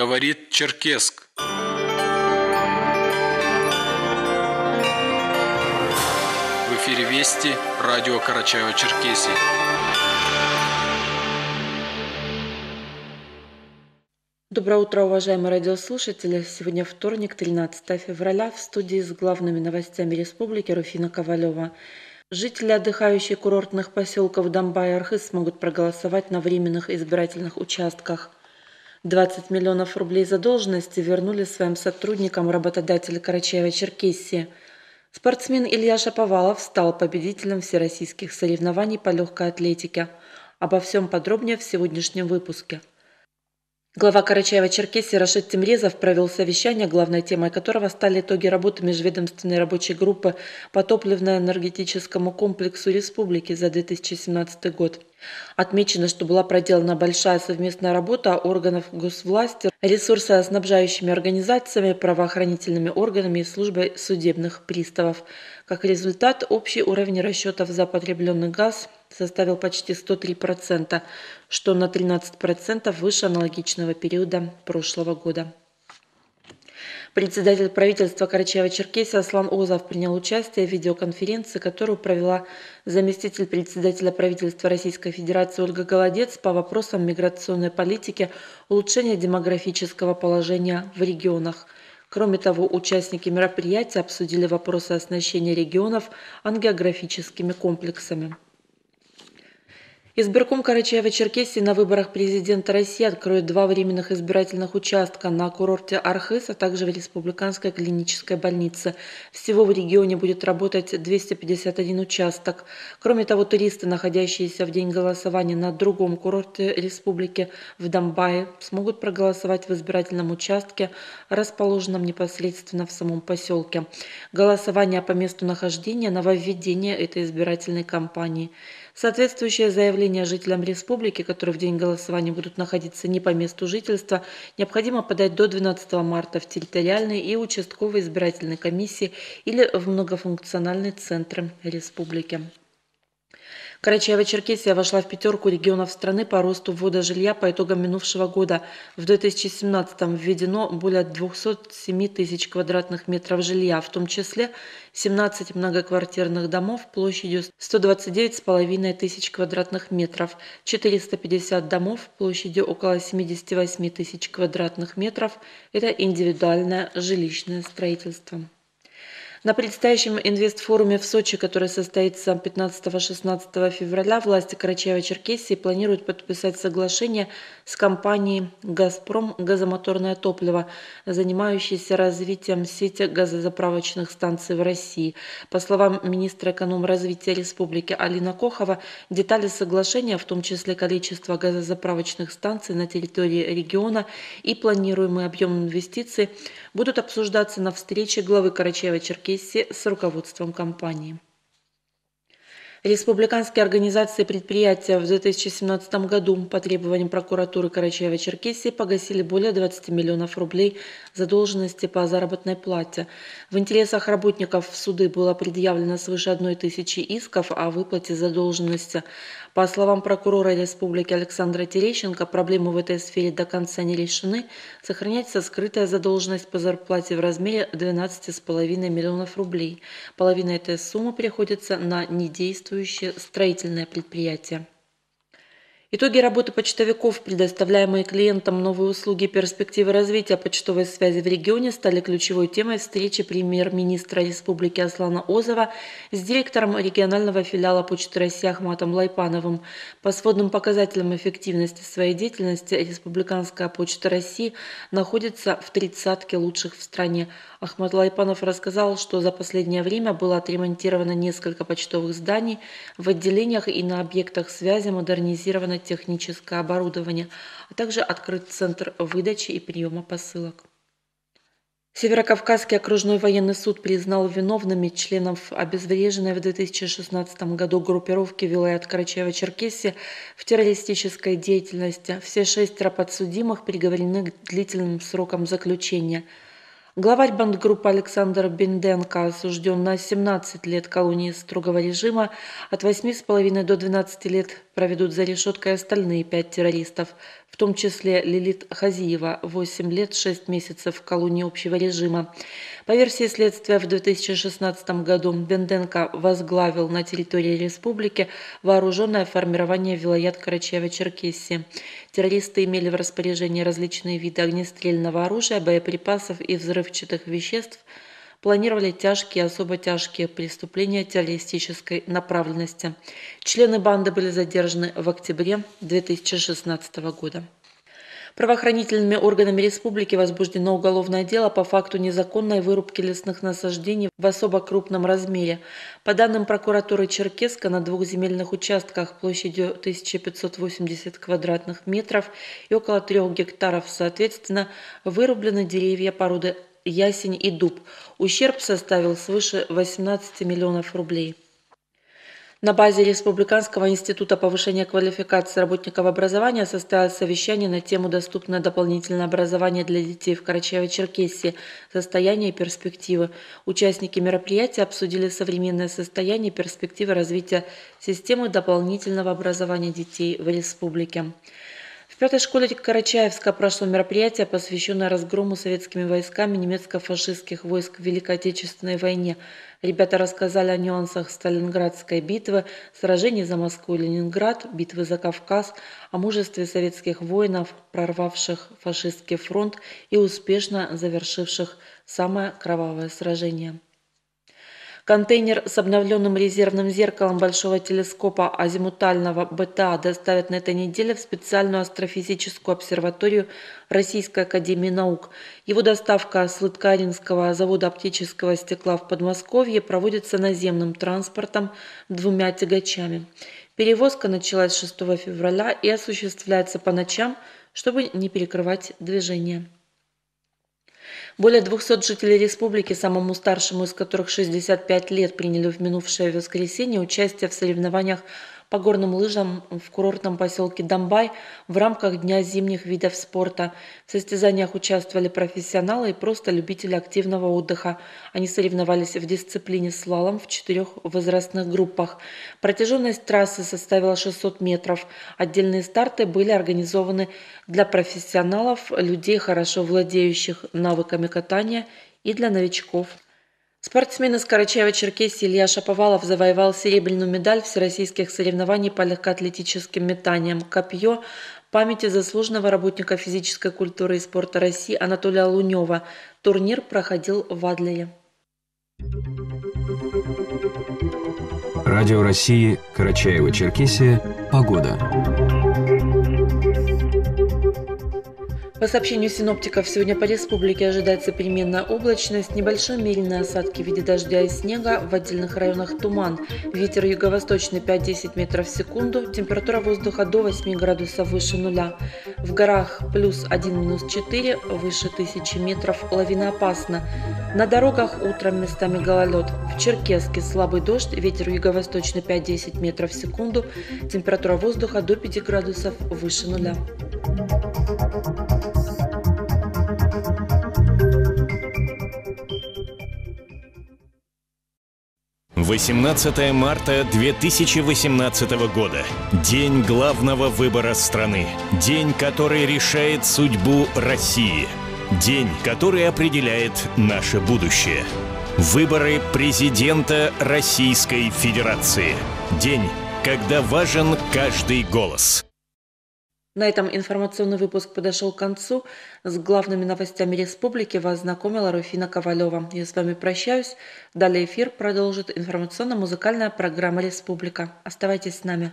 Говорит Черкесск. В эфире Вести, радио Карачаево-Черкесия. Доброе утро, уважаемые радиослушатели. Сегодня вторник, 13 февраля. В студии с главными новостями республики Руфина Ковалева. Жители отдыхающих курортных поселков Донба и Архыз смогут проголосовать на временных избирательных участках. 20 миллионов рублей задолженности вернули своим сотрудникам работодатели Карачаева-Черкесии. Спортсмен Илья Шаповалов стал победителем всероссийских соревнований по легкой атлетике. Обо всем подробнее в сегодняшнем выпуске. Глава Карачаева-Черкесии Рашид Тимрезов провел совещание, главной темой которого стали итоги работы межведомственной рабочей группы по топливно-энергетическому комплексу республики за 2017 год. Отмечено, что была проделана большая совместная работа органов госвласти, ресурсоснабжающими организациями, правоохранительными органами и службой судебных приставов. Как результат, общий уровень расчетов за потребленный газ составил почти 103%, что на 13% выше аналогичного периода прошлого года. Председатель правительства Карачаева-Черкесии Аслан Озов принял участие в видеоконференции, которую провела заместитель председателя правительства Российской Федерации Ольга Голодец по вопросам миграционной политики, улучшения демографического положения в регионах. Кроме того, участники мероприятия обсудили вопросы оснащения регионов ангиографическими комплексами. Избирком Карачаева-Черкесии на выборах президента России откроет два временных избирательных участка на курорте Архыз, а также в Республиканской клинической больнице. Всего в регионе будет работать 251 участок. Кроме того, туристы, находящиеся в день голосования на другом курорте республики в Донбайе, смогут проголосовать в избирательном участке, расположенном непосредственно в самом поселке. Голосование по месту нахождения – нововведение этой избирательной кампании. Соответствующее заявление жителям республики, которые в день голосования будут находиться не по месту жительства, необходимо подать до 12 марта в территориальной и участковой избирательной комиссии или в многофункциональный центр республики. Карачаево-Черкесия вошла в пятерку регионов страны по росту ввода жилья по итогам минувшего года. В 2017-м введено более 207 тысяч квадратных метров жилья, в том числе 17 многоквартирных домов площадью 129,5 тысяч квадратных метров, 450 домов площадью около 78 тысяч квадратных метров – это индивидуальное жилищное строительство. На предстоящем инвестфоруме в Сочи, который состоится 15-16 февраля, власти Карачаева-Черкесии планируют подписать соглашение с компанией «Газпром» газомоторное топливо, занимающейся развитием сети газозаправочных станций в России. По словам министра эконом-развития республики Алина Кохова, детали соглашения, в том числе количество газозаправочных станций на территории региона и планируемый объем инвестиций, будут обсуждаться на встрече главы Карачаева-Черкесии Черкесии с руководством компании. Республиканские организации предприятия в 2017 году по требованиям прокуратуры Карачаева-Черкесии погасили более 20 миллионов рублей задолженности по заработной плате. В интересах работников в суды было предъявлено свыше одной тысячи исков о выплате задолженности. По словам прокурора Республики Александра Терещенко, проблемы в этой сфере до конца не решены. Сохраняется скрытая задолженность по зарплате в размере 12,5 миллионов рублей. Половина этой суммы приходится на недействующие действующее строительное предприятие. Итоги работы почтовиков, предоставляемые клиентам новые услуги и перспективы развития почтовой связи в регионе стали ключевой темой встречи премьер-министра Республики Аслана Озова с директором регионального филиала Почты России Ахматом Лайпановым. По сводным показателям эффективности своей деятельности Республиканская почта России находится в тридцатке лучших в стране. Ахмат Лайпанов рассказал, что за последнее время было отремонтировано несколько почтовых зданий, в отделениях и на объектах связи модернизировано техническое оборудование, а также открыт центр выдачи и приема посылок. Северокавказский окружной военный суд признал виновными членов обезвреженной в 2016 году группировки Вилаят Карачаева-Черкесии в террористической деятельности. Все шестеро подсудимых приговорены к длительным срокам заключения – Главарь бандгруппы Александр Бенденко осужден на 17 лет колонии строгого режима, от 8,5 до 12 лет проведут за решеткой остальные пять террористов, в том числе Лилит Хазиева, 8 лет 6 месяцев в колонии общего режима. По версии следствия, в 2016 году Бенденко возглавил на территории республики вооруженное формирование Вилаят Карачаева-Черкесии. Террористы имели в распоряжении различные виды огнестрельного оружия, боеприпасов и взрывчатых веществ, планировали тяжкие и особо тяжкие преступления террористической направленности. Члены банды были задержаны в октябре 2016 года. Правоохранительными органами республики возбуждено уголовное дело по факту незаконной вырубки лесных насаждений в особо крупном размере. По данным прокуратуры Черкеска, на двух земельных участках площадью 1580 квадратных метров и около трех гектаров, соответственно, вырублены деревья породы ясень и дуб. Ущерб составил свыше 18 миллионов рублей. На базе Республиканского института повышения квалификации работников образования состоялось совещание на тему «Доступное дополнительное образование для детей в Карачаево-Черкесии. Состояние и перспективы». Участники мероприятия обсудили современное состояние и перспективы развития системы дополнительного образования детей в республике пятой школе Карачаевска прошло мероприятие, посвященное разгрому советскими войсками немецко-фашистских войск в Великой Отечественной войне. Ребята рассказали о нюансах Сталинградской битвы, сражений за Москву и Ленинград, битвы за Кавказ, о мужестве советских воинов, прорвавших фашистский фронт и успешно завершивших самое кровавое сражение. Контейнер с обновленным резервным зеркалом большого телескопа азимутального БТА доставят на этой неделе в специальную астрофизическую обсерваторию Российской Академии Наук. Его доставка с Лыткаринского завода оптического стекла в Подмосковье проводится наземным транспортом двумя тягачами. Перевозка началась 6 февраля и осуществляется по ночам, чтобы не перекрывать движение. Более 200 жителей республики, самому старшему из которых 65 лет, приняли в минувшее воскресенье участие в соревнованиях по горным лыжам в курортном поселке Домбай в рамках Дня зимних видов спорта. В состязаниях участвовали профессионалы и просто любители активного отдыха. Они соревновались в дисциплине слалом в четырех возрастных группах. Протяженность трассы составила 600 метров. Отдельные старты были организованы для профессионалов, людей, хорошо владеющих навыками катания и для новичков. Спортсмен из Карачаева-Черкесии Илья Шаповалов завоевал серебряную медаль всероссийских соревнований по легкоатлетическим метаниям «Копье» памяти заслуженного работника физической культуры и спорта России Анатолия Лунева. Турнир проходил в Адлере. Радио России, Карачаево-Черкесия, погода. По сообщению синоптиков, сегодня по республике ожидается переменная облачность, небольшие умеренные осадки в виде дождя и снега, в отдельных районах туман, ветер юго-восточный 5-10 метров в секунду, температура воздуха до 8 градусов выше нуля. В горах плюс 1-4, выше 1000 метров, лавина опасна. На дорогах утром местами гололед. В Черкеске слабый дождь, ветер юго-восточный 5-10 метров в секунду, температура воздуха до 5 градусов выше нуля. 18 марта 2018 года. День главного выбора страны. День, который решает судьбу России. День, который определяет наше будущее. Выборы президента Российской Федерации. День, когда важен каждый голос. На этом информационный выпуск подошел к концу. С главными новостями республики вас знакомила Руфина Ковалева. Я с вами прощаюсь. Далее эфир продолжит информационно-музыкальная программа «Республика». Оставайтесь с нами.